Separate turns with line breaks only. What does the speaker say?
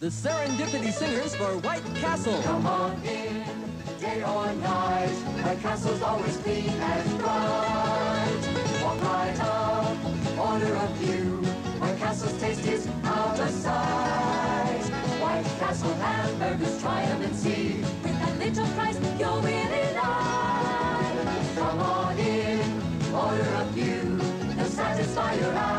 the Serendipity Singers for White Castle.
Come on in, day or night. White Castle's always clean and bright. Walk right up, order a few. White Castle's taste is out of sight. White Castle hamburgers, try them and see.
With that little price, you'll really like.
Come on in, order a few. They'll satisfy your eyes.